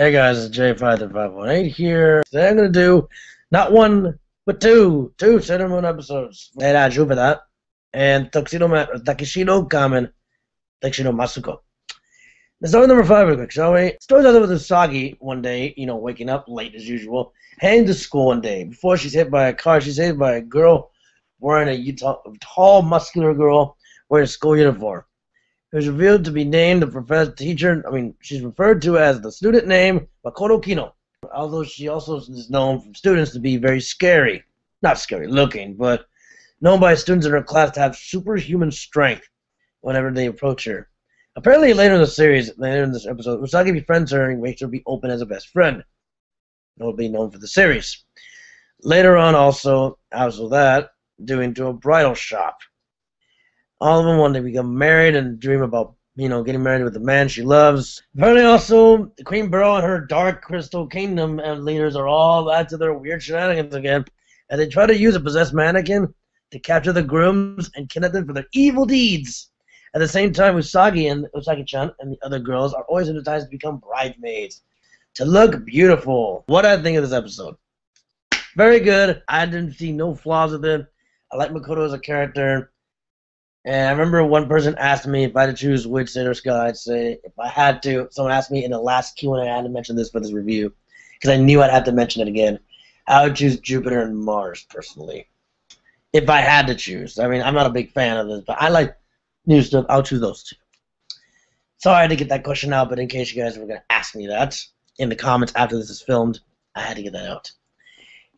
Hey guys, it's J53518 here. Today I'm going to do not one, but two, two Sailor Moon episodes. Era Jupiter and Tuxedo Ma- Takeshino Kamen, Takeshino Masuko. Let's start with number five real quick, shall we? Stories out with Usagi one day, you know, waking up late as usual, heading to school one day. Before she's hit by a car, she's hit by a girl wearing a Utah, tall, muscular girl wearing a school uniform. It was revealed to be named the professor teacher. I mean, she's referred to as the student name Makoto Kino. Although she also is known from students to be very scary, not scary looking, but known by students in her class to have superhuman strength whenever they approach her. Apparently, later in the series, later in this episode, Usagi befriends her and makes her be open as a best friend. Be known for the series. Later on, also, also that, doing to a bridal shop. All of them want to become married and dream about, you know, getting married with the man she loves. Apparently, also, Queen Beryl and her Dark Crystal Kingdom and leaders are all out to their weird shenanigans again, and they try to use a possessed mannequin to capture the grooms and kidnap them for their evil deeds. At the same time, Usagi and Usagi-chan and the other girls are always advertised to become bridesmaids to look beautiful. What I think of this episode? Very good. I didn't see no flaws with it. I like Makoto as a character. And I remember one person asked me if I had to choose which Sailor Scout, I'd say if I had to. Someone asked me in the last Q&A, I had to mention this for this review because I knew I'd have to mention it again. I would choose Jupiter and Mars personally, if I had to choose. I mean, I'm not a big fan of this, but I like new stuff. I'll choose those two. Sorry to get that question out, but in case you guys were gonna ask me that in the comments after this is filmed, I had to get that out.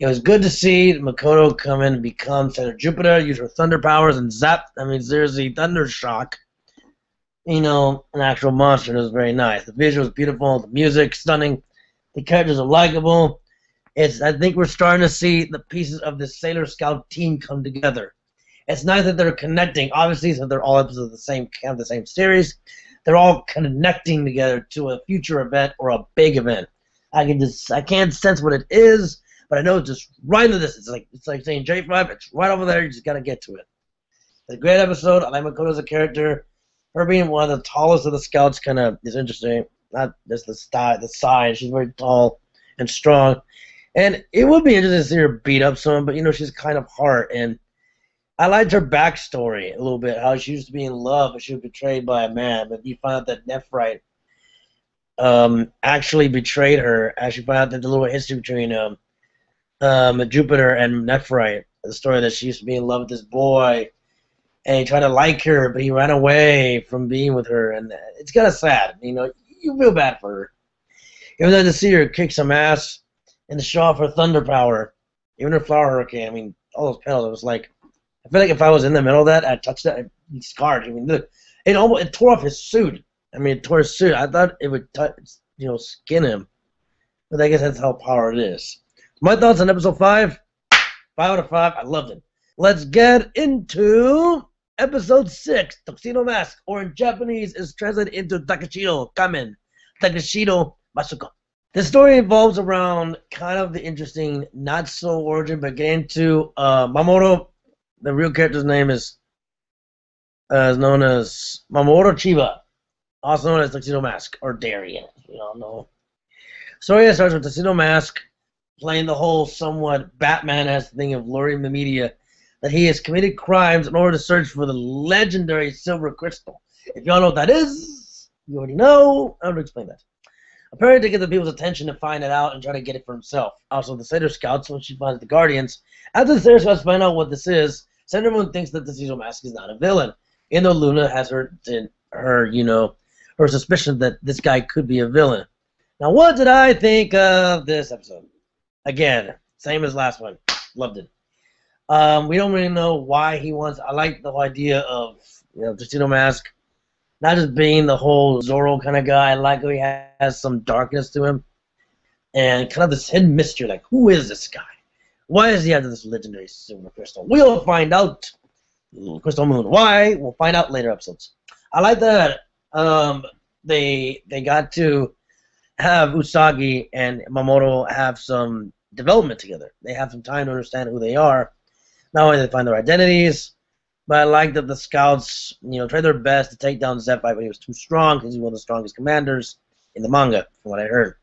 It was good to see Makoto come in and become Sailor Jupiter, use her thunder powers, and zap. I mean, there's the thunder shock. You know, an actual monster. It was very nice. The visual was beautiful. The music stunning. The characters are likable. It's. I think we're starting to see the pieces of the Sailor Scout team come together. It's nice that they're connecting. Obviously, since they're all episodes of the same kind of the same series, they're all connecting together to a future event or a big event. I can just. I can't sense what it is but I know just right into this. It's like it's like saying J5. It's right over there. You just gotta get to it. It's a great episode. I like Makoto as a character. Her being one of the tallest of the scouts kind of is interesting. Not just the style, the size. She's very tall and strong. And it would be interesting to see her beat up someone, but you know she's kind of hard. And I liked her backstory a little bit. How she used to be in love, but she was betrayed by a man. But you find out that Nephrite um, actually betrayed her. As you find out that the little history between um, um, Jupiter and Nephrite. The story that she used to be in love with this boy, and he tried to like her, but he ran away from being with her, and it's kind of sad. You know, you feel bad for her. Even though to see her kick some ass and to show off her thunder power, even her flower hurricane. I mean, all those panels. It was like, I feel like if I was in the middle of that, I'd touch that, I'd scarred. I mean, look, it almost it tore off his suit. I mean, it tore his suit. I thought it would, touch, you know, skin him, but I guess that's how power it is. My thoughts on episode 5? 5 out of 5. I loved it. Let's get into episode 6, Tuxedo Mask, or in Japanese is translated into Takeshino Kamen, Takeshino Masuko. The story evolves around kind of the interesting, not so origin, but getting to uh, Mamoru. The real character's name is uh, known as Mamoru Chiba, also known as Tuxedo Mask, or Darien. We all know. Story starts with Tuxedo Mask playing the whole somewhat Batman-esque thing of luring the media that he has committed crimes in order to search for the legendary silver crystal. If y'all know what that is, you already know. I don't explain that. Apparently, to get the people's attention to find it out and try to get it for himself. Also, the Sailor Scouts, when she finds the Guardians, after the Sailor Scouts find out what this is, Sailor Moon thinks that the Tuxedo Mask is not a villain. Even though Luna has her, her, you know, her suspicion that this guy could be a villain. Now, what did I think of this episode? Again, same as last one. Loved it. Um, we don't really know why he wants. I like the idea of you know Tuxedo Mask, not just being the whole Zorro kind of guy. I like how he has some darkness to him, and kind of this hidden mystery. Like, who is this guy? Why does he have this legendary silver crystal? We'll find out. Crystal Moon. Why? We'll find out later episodes. I like that um, they they got to have Usagi and Mamoru have some development together. They have some time to understand who they are. Not only they find their identities, but I like that the scouts, you know, tried their best to take down Zoisite, but he was too strong because he's one of the strongest commanders in the manga, from what I heard.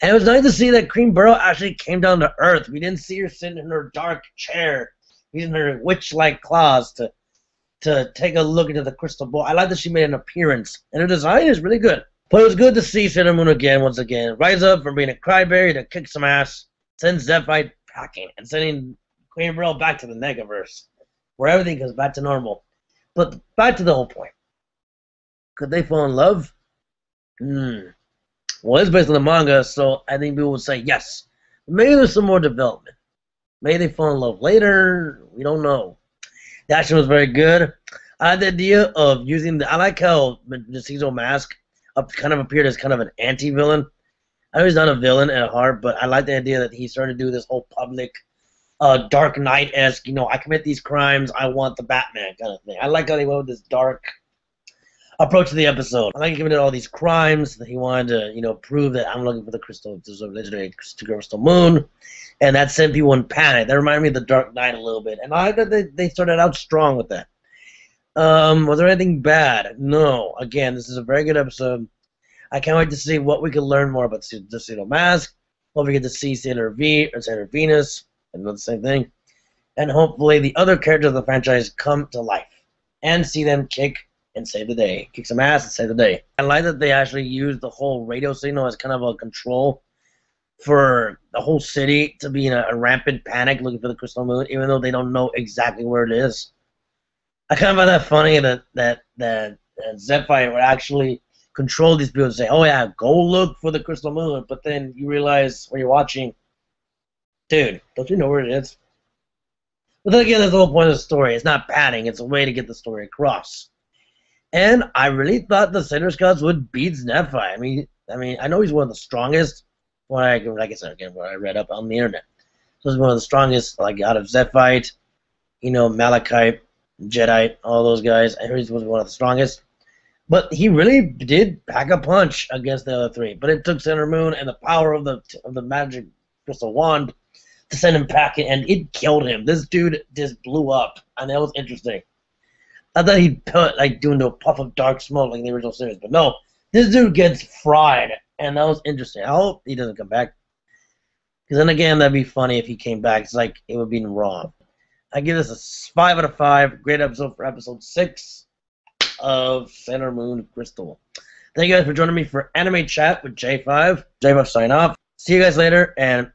And it was nice to see that Queen Beryl actually came down to earth. We didn't see her sitting in her dark chair, using her witch-like claws to to take a look into the crystal ball. I like that she made an appearance, and her design is really good. But it was good to see Sailor Moon again, once again, rise up from being a cryberry to kick some ass, send Zoisite packing, and sending Queen Beryl back to the Negaverse, where everything goes back to normal. But back to the whole point. Could they fall in love? Hmm. Well, it's based on the manga, so I think people would say yes. Maybe there's some more development. Maybe they fall in love later. We don't know. The action was very good. I had the idea of using the. I like how Tuxedo Mask up kind of appeared as kind of an anti-villain. I know he's not a villain at heart, but I like the idea that he's starting to do this whole public, uh, Dark Knight esque. You know, I commit these crimes. I want the Batman kind of thing. I like how they went with this dark approach to the episode. I like giving it all these crimes that he wanted to, you know, prove that I'm looking for the crystal, a legendary crystal moon, and that sent people in panic. That reminded me of the Dark Knight a little bit, and I like that they, they started out strong with that. Um, was there anything bad? No. Again, this is a very good episode. I can't wait to see what we can learn more about the Tuxedo Mask. What we get to see Sailor V or Sailor Venus, and the same thing. And hopefully the other characters of the franchise come to life and see them kick and save the day. Kick some ass and save the day. I like that they actually use the whole radio signal as kind of a control for the whole city to be in a, a rampant panic looking for the crystal moon, even though they don't know exactly where it is. I kind of find that funny that that that, that Zoisite would actually control these people and say, "Oh yeah, go look for the crystal moon," but then you realize when you're watching, dude, don't you know where it is? But then again, that's the whole point of the story. It's not padding; it's a way to get the story across. And I really thought the Cinder Scouts would beat Zoisite. I mean, I mean, I know he's one of the strongest. When I, like I said again, what I read up on the internet, so he's one of the strongest, like out of Zoisite, you know, Malachite, Jadeite, all those guys. I heard he was one of the strongest. But he really did pack a punch against the other three. But it took Sailor Moon and the power of the of the magic crystal wand to send him packing, and it killed him. This dude just blew up, and that was interesting. I thought he'd put like doing a puff of dark smoke like the original series, but no, this dude gets fried, and that was interesting. I hope he doesn't come back, because then again, that'd be funny if he came back. It's like it would be wrong. I give this a five out of five. Great episode for episode six of Sailor Moon Crystal. Thank you guys for joining me for Anime Chat with J5. J5 sign off. See you guys later, and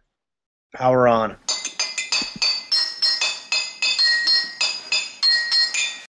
power on.